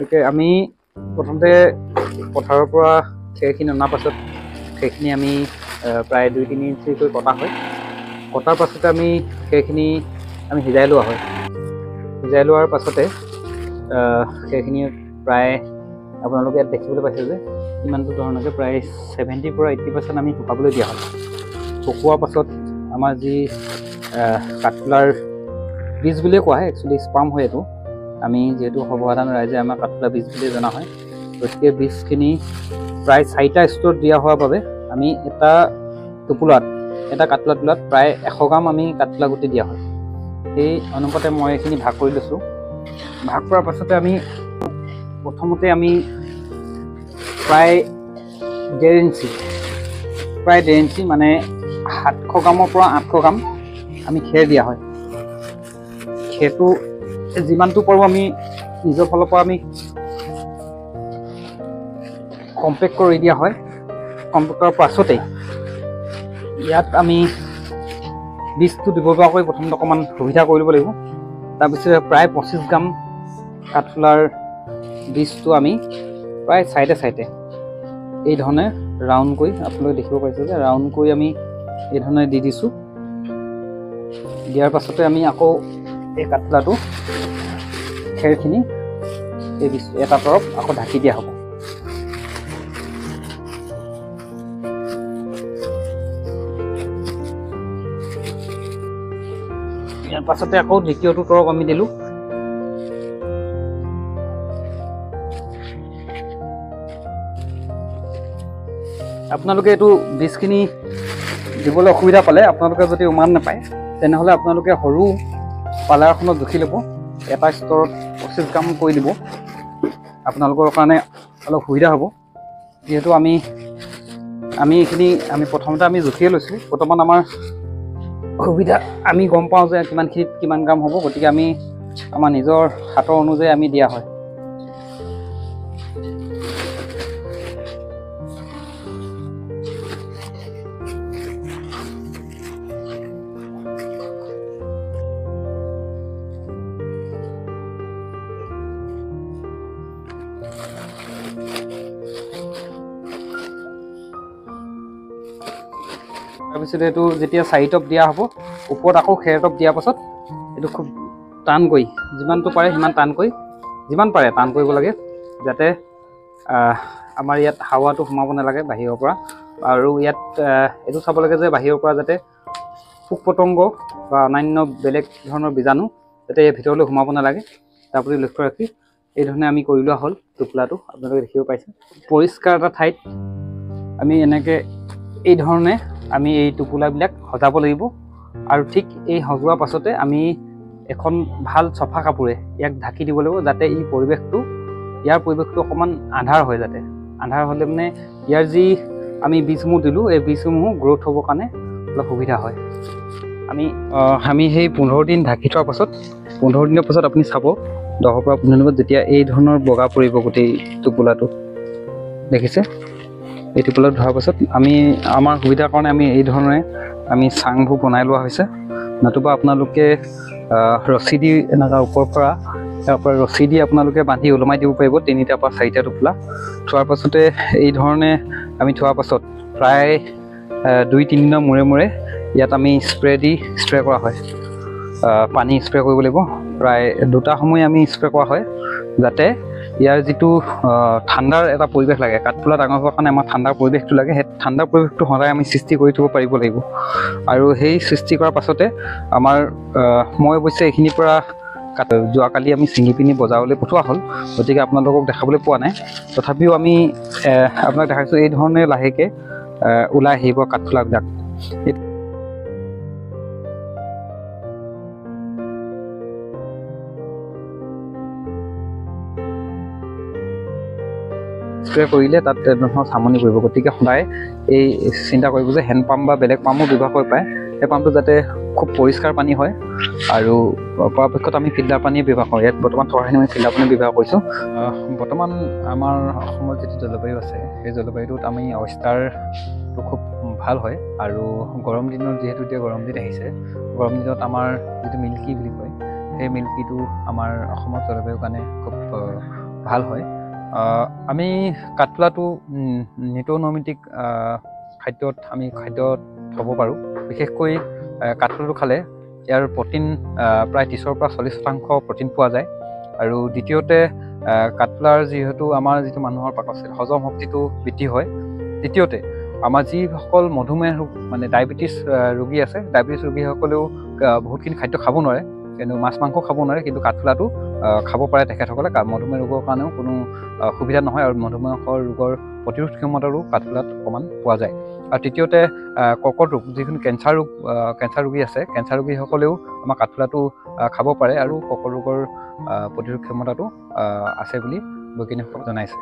গতিকে আমি প্ৰথমতে পথাৰৰ পৰা খেৰখিনি অনাৰ পাছত সেইখিনি আমি প্ৰায় দুই তিনি ইঞ্চিকৈ কটা হয়। কটাৰ পাছতে আমি সেইখিনি আমি সিজাই লোৱা হয়। সিজাই লোৱাৰ পাছতে সেইখিনি প্ৰায় আপোনালোকে ইয়াত দেখিবলৈ পাইছে যে ইমানটো ধৰণকে প্ৰায় ছেভেণ্টিৰ পৰা এইট্টি পাৰ্চেণ্ট আমি শুকাবলৈ দিয়া হয়। শুকোৱাৰ পাছত আমাৰ যি কাঠফুলাৰ বীজ বুলিয়ে কোৱা হয় একচুৱেলি স্পাম হয় এইটো। আমি যিহেতু সৰ্বসাধাৰণ ৰাইজে আমাৰ কাঠফুলা বীজ বুলিয়ে জনা হয় গতিকে বীজখিনি প্ৰায় চাৰিটা ষ্ট'ৰত দিয়া হোৱাৰ বাবে আমি এটা টোপোলাত এটা কাঠফুলা টোলাত প্ৰায় এশ গ্ৰাম আমি কাঠফুলা গুটি দিয়া হয়। সেই অনুপাতে মই এইখিনি ভাগ কৰি লৈছোঁ। ভাগ কৰাৰ পাছতে আমি প্ৰথমতে আমি প্ৰায় ডেৰ ইঞ্চি প্ৰায় ডেৰ ইঞ্চি মানে সাতশ গ্ৰামৰ পৰা আঠশ গ্ৰাম আমি খেৰ দিয়া হয়। খেৰটো যিমানটো পাৰোঁ আমি নিজৰ ফালৰ পৰা আমি কম্পেক্ট কৰি দিয়া হয়। কম্পেক্ট কৰাৰ পাছতেই। ইয়াত আমি বীজটো দিব পৰাকৈ প্ৰথমতে অকণমান সুবিধা কৰি ল'ব লাগিব। তাৰপিছতে প্ৰায় পঁচিছ গ্ৰাম কাঠফুলাৰ বীজটো আমি প্ৰায় চাইডে চাইডে এই ধৰণে ৰাউণ্ড কৰি আপোনালোকে দেখিব পাইছে যে ৰাউণ্ড কৰি আমি এই ধৰণে দি দিছোঁ। দিয়াৰ পাছতে আমি আকৌ এই কাঠফুলাটো খেৰখিনি এই এটা তৰফ আকৌ ঢাকি দিয়া হ'ব। ইয়াৰ পাছতে আকৌ দ্বিতীয়টো তৰফ আমি দিলোঁ। আপোনালোকে এইটো বীজখিনি দিবলৈ অসুবিধা পালে আপোনালোকে যদি উমান নাপায় তেনেহ'লে আপোনালোকে সৰু পালাৰখনত জুখি ল'ব। এটা স্তৰত পঁচিছ গ্ৰাম কৰি দিব। আপোনালোকৰ কাৰণে অলপ সুবিধা হ'ব। যিহেতু আমি আমি এইখিনি আমি প্ৰথমতে আমি জুখিয়ে লৈছোঁ বৰ্তমান আমাৰ সুবিধা আমি গম পাওঁ যে কিমানখিনিত কিমান গ্ৰাম হ'ব। গতিকে আমি আমাৰ নিজৰ হাতৰ অনুযায়ী আমি দিয়া হয়। তাৰপিছত এইটো যেতিয়া চাৰি টপ দিয়া হ'ব ওপৰত আকৌ খেৰ টপ দিয়াৰ পাছত এইটো খুব টানকৈ যিমানটো পাৰে সিমান টানকৈ যিমান পাৰে টান কৰিব লাগে যাতে আমাৰ ইয়াত হাৱাটো সোমাব নালাগে বাহিৰৰ পৰা। আৰু ইয়াত এইটো চাব লাগে যে বাহিৰৰ পৰা যাতে পোক পতংগ বা অন্যান্য বেলেগ ধৰণৰ বীজাণু যাতে এই ভিতৰলৈ সোমাব নালাগে। তাৰ প্ৰতি লক্ষ্য ৰাখি এই ধৰণে আমি কৰি লোৱা হ'ল টোপোলাটো। আপোনালোকে দেখিব পাইছে। পৰিষ্কাৰ এটা ঠাইত আমি এনেকৈ এই ধৰণে আমি এই টোপোলাবিলাক সজাব লাগিব। আৰু ঠিক এই সজোৱাৰ পাছতে আমি এখন ভাল চফা কাপোৰে ইয়াক ঢাকি দিব লাগিব যাতে এই পৰিৱেশটো ইয়াৰ পৰিৱেশটো অকণমান আন্ধাৰ হয় যাতে। আন্ধাৰ হ'লে মানে ইয়াৰ যি আমি বীজসমূহ দিলোঁ এই বীজসমূহ গ্ৰ'থ হ'বৰ কাৰণে অলপ সুবিধা হয়। আমি আমি সেই পোন্ধৰ দিন ঢাকি থোৱাৰ পাছত পোন্ধৰ দিনৰ পাছত আপুনি চাব দহৰ পৰা পোন্ধৰ দিনত যেতিয়া এই ধৰণৰ বগা পৰিব গোটেই টোপোলাটো। দেখিছে? এই টোপোলাটো ধৰাৰ পাছত আমি আমাৰ সুবিধাৰ কাৰণে আমি এই ধৰণে আমি চাংবোৰ বনাই লোৱা হৈছে। নতুবা আপোনালোকে ৰছী দি এনেকুৱা ওপৰৰ পৰা তাৰ পৰা ৰছী দি আপোনালোকে বান্ধি ওলমাই দিব পাৰিব। তিনিটাৰ পৰা চাৰিটা টোপোলা। থোৱাৰ পাছতে এই ধৰণে আমি থোৱাৰ পাছত প্ৰায় দুই তিনিদিনৰ মূৰে মূৰে ইয়াত আমি স্প্ৰে দি স্প্ৰে কৰা হয়। পানী স্প্ৰে কৰিব লাগিব। প্ৰায় দুটা সময় আমি স্প্ৰে কৰা হয় যাতে ইয়াৰ যিটো ঠাণ্ডাৰ এটা পৰিৱেশ লাগে কাঠফুলা ডাঙৰ হোৱাৰ কাৰণে আমাৰ ঠাণ্ডাৰ পৰিৱেশটো লাগে সেই ঠাণ্ডাৰ পৰিৱেশটো সদায় আমি সৃষ্টি কৰি থ'ব পাৰিব লাগিব। আৰু সেই সৃষ্টি কৰাৰ পাছতে আমাৰ মই অৱশ্যে এইখিনিৰ পৰা যোৱাকালি আমি ছিঙি পিনি বজাৰলৈ পঠোৱা হ'ল গতিকে আপোনালোকক দেখাবলৈ পোৱা নাই। তথাপিও আমি আপোনাক দেখাইছোঁ এই ধৰণে লাহেকৈ ওলাই আহিব কাঠফুলাবিলাক। স্প্ৰে কৰিলে তাত তেনেধৰণৰ চামনি পৰিব। গতিকে সদায় এই চিন্তা কৰিব যে হেণ্ড পাম্প বা বেলেগ পাম্পো ব্যৱহাৰ কৰিব পাৰে। সেই পাম্পটো যাতে খুব পৰিষ্কাৰ পানী হয় আৰু পৰাপক্ষত আমি ফিল্টাৰ পানী ব্যৱহাৰ কৰোঁ। ইয়াত বৰ্তমান থৰখিনি আমি ফিল্টাৰ পানী ব্যৱহাৰ কৰিছোঁ। বৰ্তমান আমাৰ অসমৰ যিটো জলবায়ু আছে সেই জলবায়ুটোত আমি অয়েষ্টাৰটো খুব ভাল হয় আৰু গৰম দিনত যিহেতু এতিয়া গৰম দিন আহিছে গৰম দিনত আমাৰ যিটো মিল্কি বুলি কয় সেই মিল্কিটো আমাৰ অসমৰ জলবায়ুৰ কাৰণে খুব ভাল হয়। আমি কাঠফুলাটো আহ, খাদ্যত আমি খাদ্যত থ'ব পাৰোঁ। বিশেষকৈ কাঠফুলাটো খালে ইয়াৰ প্ৰ'টিন প্ৰায় ত্ৰিছৰ পৰা চল্লিছ শতাংশ প্ৰ'টিন পোৱা যায়। আৰু দ্বিতীয়তে কাঠফুলাৰ যিহেতু আমাৰ যিটো মানুহৰ পাকস্থলী হজম শক্তিটো বৃদ্ধি হয়। তৃতীয়তে আমাৰ যিসকল মধুমেহ ৰোগ মানে ডায়েবেটিছ ৰোগী আছে ডায়েবেটিছ ৰোগীসকলেও বহুতখিনি খাদ্য খাব নোৱাৰে। কিন্তু মাছ মাংস খাব নোৱাৰে কিন্তু কাঠফুলাটো খাব পাৰে তেখেতসকলে। মধুমেহ ৰোগৰ কাৰণেও কোনো সুবিধা নহয় আৰু মধুমেহৰ ৰোগৰ প্ৰতিৰোধ ক্ষমতাৰো কাঠফুলাত অকণমান পোৱা যায়। আৰু তৃতীয়তে কৰ্কট ৰোগ যিখিনি কেঞ্চাৰ ৰোগ কেঞ্চাৰ ৰোগী আছে কেঞ্চাৰ ৰোগীসকলেও আমাৰ কাঠফুলাটো খাব পাৰে আৰু কৰ্কট ৰোগৰ প্ৰতিৰোধ ক্ষমতাটো আছে বুলি বৈজ্ঞানিকসকলে জনাইছে।